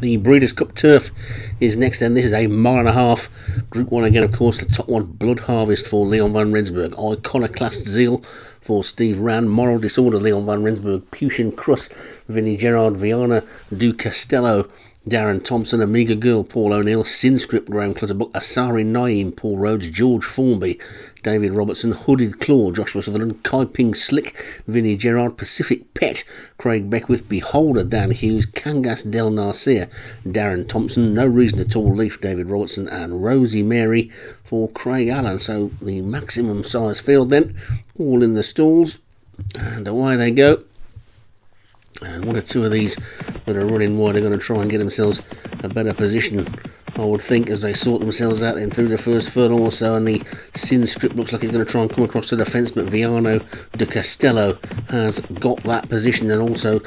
The Breeders' Cup Turf is next, and this is a mile and a half. Group 1 again, of course, the top one, Blood Harvest for Leon van Rensburg. Iconoclast Zeal for Steve Rand. Moral Disorder, Leon van Rensburg. Puchen Crust, Vinnie Gerard. Viana Du Castello, Darren Thompson, Amiga Girl, Paul O'Neill, Sinscript, Graham Clutterbuck, Asari Naim, Paul Rhodes, George Formby, David Robertson, Hooded Claw, Joshua Sutherland, Kaiping Slick, Vinnie Gerard, Pacific Pet, Craig Beckwith, Beholder, Dan Hughes, Kangas Del Narcia, Darren Thompson, No Reason at All, Leaf, David Robertson, and Rosie Mary for Craig Allen. So the maximum size field then, all in the stalls, and away they go. And one or two of these that are running wide are going to try and get themselves a better position, I would think, as they sort themselves out then through the first furlong or so. And the Sin script looks like it's going to try and come across to the fence, but Viano de Castello has got that position and also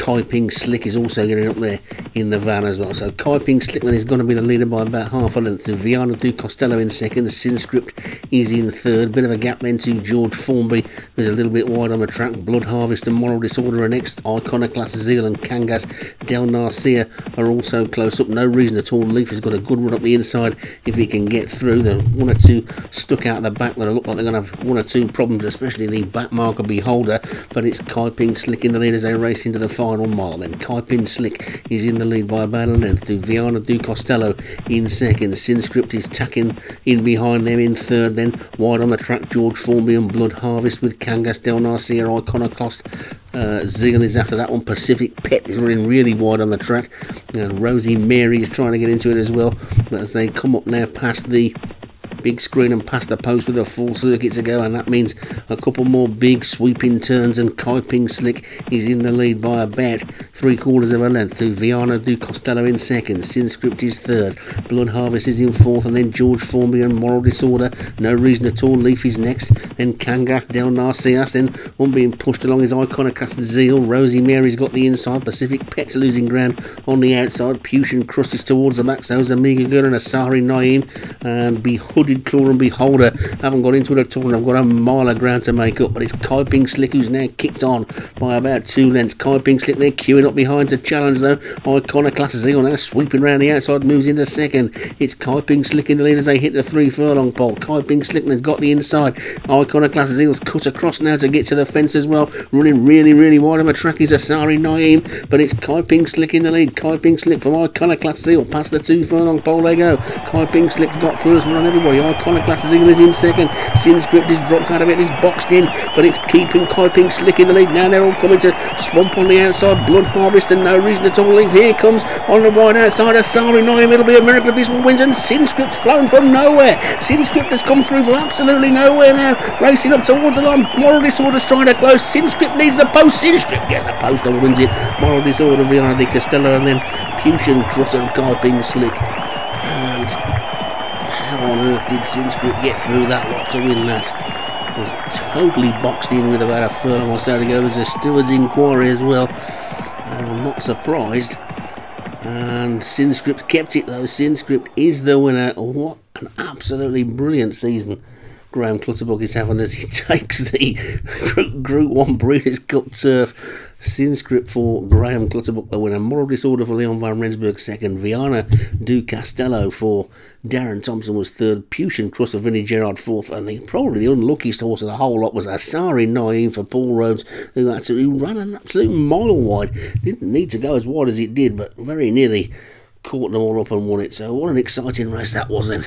Kaiping Slick is also getting up there in the van as well. So Kaiping Slick then is going to be the leader by about half a length Viana Du Costello in second. The Sin Script is in third. Bit of a gap then to George Formby, who's a little bit wide on the track. Blood Harvest and Moral Disorder are next. Iconoclast Zeal and Kangas Del Narcia are also close up. No reason at all. Leaf has got a good run up the inside if he can get through. The one or two stuck out the back that look like they're going to have one or two problems, especially the back marker Beholder. But it's Kaiping Slick in the lead as they race into the final mile. Then Kaiping Slick is in the lead by about a length to Viana Du Costello in second. Sinscript is tucking in behind them in third. Then wide on the track, George Formby and Blood Harvest with Kangas Del Narcia Iconoclast. Uh, Zeal is after that one. Pacific Pet is running really wide on the track. And Rosie Mary is trying to get into it as well. But as they come up now past the big screen and past the post with a full circuit to go, and that means a couple more big sweeping turns. And Kaiping Slick is in the lead by about three quarters of a length. To Viana Du Costello in second, Sinscript is third, Blood Harvest is in fourth, and then George Formby and Moral Disorder. No reason at all. Leaf is next, then Kangas Del Narcias, then one being pushed along is Iconoclast Zeal. Rosie Mary's got the inside. Pacific Pets losing ground on the outside. Puchen Crust is towards the back. So is Amiga Girl and Asari Naim, and Be Hooded Claw and Beholder haven't got into it at all, and I've got a mile of ground to make up. But it's Kaiping Slick who's now kicked on by about two lengths. Kaiping Slick there queuing up behind to challenge though. Iconoclast Zeal now sweeping around the outside, moves into second. It's Kaiping Slick in the lead as they hit the three furlong pole. Kaiping Slick has got the inside. Iconoclast is cut across now to get to the fence as well. Running really, really wide on the track is Asari Naim, but it's Kaiping Slick in the lead. Kaiping Slick from Iconoclast Zeal past the two furlong pole they go. Kaiping Slick's got first run Iconoclast Zeal is in second. Sinscript is dropped out of it. He's boxed in, but it's keeping Kaiping Slick in the lead. Now they're all coming to swamp on the outside. Blood Harvest and no reason at all. Leave here comes on the wide outside. Asari Naim. It'll be a miracle if this one wins. And Sinscript's flown from nowhere. Sinscript has come through from absolutely nowhere now. Racing up towards the line. Moral Disorder's trying to close. Sinscript needs the post. Sinscript gets the post and wins it. Moral Disorder, Viana de Castello, and then Puchen Cross and Kaiping Slick. And how on earth did Sinscript get through that lot to win that? Was totally boxed in with about a furlong or so to go. There's a steward's inquiry as well. And I'm not surprised. And Sinscript kept it though. Sinscript is the winner. What an absolutely brilliant season Graham Clutterbuck is having as he takes the Group 1 Breeders' Cup turf. Sinscript for Graham Clutterbuck, the winner. Moral Disorder for Leon van Rensburg, second. Viana Du Castello for Darren Thompson was third. Puchen Cross for Vinnie Gerard, fourth. And the, probably the unluckiest horse of the whole lot was Asari Naim for Paul Rhodes, who, actually, who ran an absolute mile wide. Didn't need to go as wide as it did, but very nearly caught them all up and won it. So, what an exciting race that was then.